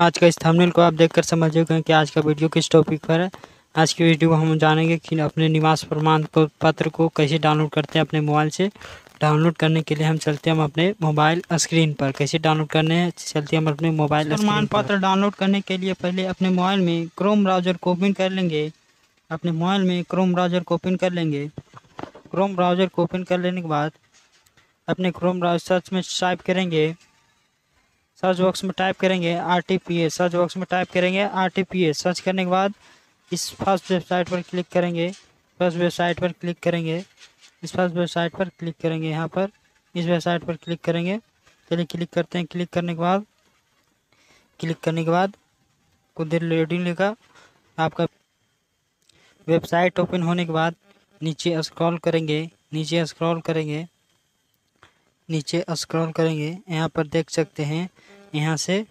आज का इस थंबनेल को आप देखकर समझ गए कि आज का वीडियो किस टॉपिक पर है। आज की वीडियो में हम जानेंगे कि अपने निवास प्रमाण पत्र को कैसे डाउनलोड करते हैं अपने मोबाइल से। डाउनलोड करने के लिए हम चलते हैं हम अपने मोबाइल स्क्रीन पर। कैसे डाउनलोड करने हैं? चलते हैं हम अपने मोबाइल प्रमाण पत्र डाउनलोड करने के लिए पहले अपने मोबाइल में क्रोम ब्राउज़र को ओपन कर लेंगे। अपने मोबाइल में क्रोम ब्राउज़र को ओपन कर लेंगे। क्रोम ब्राउज़र को ओपन कर लेने के बाद अपने क्रोम ब्राउज़र सर्च में टाइप करेंगे। सर्च बॉक्स में टाइप करेंगे R T P S search box में टाइप करेंगे R T P S search करने के बाद इस फ़र्स्ट वेबसाइट पर क्लिक करेंगे, फ़र्स्ट वेबसाइट पर क्लिक करेंगे, इस फ़र्स्ट वेबसाइट पर क्लिक करेंगे यहाँ पर, इस वेबसाइट पर क्लिक करेंगे। चलिए क्लिक करते हैं, क्लिक करने के बाद, क्लिक करने के बाद कुछ देर लोडिंग लेगा, आपका वेबसाइट ओपन होने के बाद नीचे स्क्रॉल करेंगे, नीचे स्क्रॉल करेंगे, नीचे स्क्रॉल करेंगे, यहाँ पर देख सकते हैं यहाँ से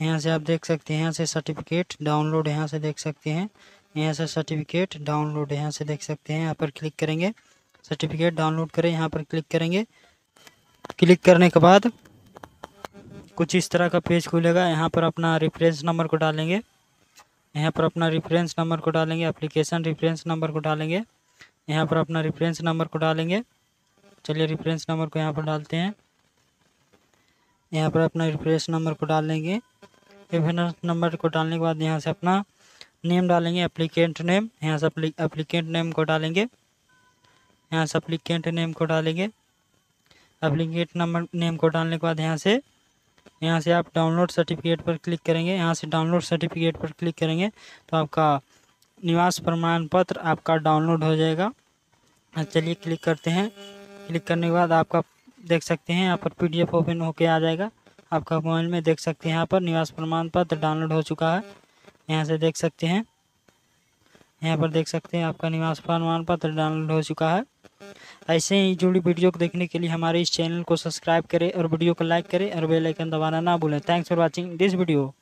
यहाँ से आप देख सकते हैं, यहाँ से सर्टिफिकेट डाउनलोड यहाँ से देख सकते हैं, यहाँ से सर्टिफिकेट डाउनलोड यहाँ से देख सकते हैं, यहाँ पर क्लिक करेंगे सर्टिफिकेट डाउनलोड करें, यहाँ पर क्लिक करेंगे क्लिक करने के बाद कुछ इस तरह का पेज खुलेगा, यहाँ पर अपना रेफरेंस नंबर को डालेंगे, यहाँ पर अपना रेफरेंस नंबर को डालेंगे एप्लीकेशन रेफरेंस नंबर को डालेंगे, यहाँ पर अपना रेफरेंस नंबर को डालेंगे, चलिए रेफरेंस नंबर को यहाँ पर डालते हैं। यहाँ पर अपना रेफरेंस नंबर को डाल रेफरेंस नंबर को डालने के बाद यहाँ से अपना नेम डालेंगे एप्लीकेंट नेम यहाँ से एप्लीकेंट नेम को डालेंगे। यहाँ से एप्लीकेंट नेम को डालेंगे। एप्लीकेंट नंबर नेम को डालने के बाद यहाँ से यहाँ से आप डाउनलोड सर्टिफिकेट पर क्लिक करेंगे। यहाँ से डाउनलोड सर्टिफिकेट पर क्लिक करेंगे तो आपका निवास प्रमाण पत्र आपका डाउनलोड हो जाएगा। चलिए क्लिक करते हैं। क्लिक करने के बाद आपका देख सकते हैं, यहाँ पर पीडीएफ ओपन होके आ जाएगा। आपका मोबाइल में देख सकते हैं, यहाँ पर निवास प्रमाण पत्र डाउनलोड हो चुका है। यहाँ से देख सकते हैं। यहाँ पर देख सकते हैं, आपका निवास प्रमाण पत्र डाउनलोड हो चुका है। ऐसे ही जुड़ी वीडियो को देखने के लिए हमारे इस चैनल को सब्सक्राइब करें और वीडियो को लाइक करें और बेल आइकन दबाना ना भूलें। Thanks for watching this video.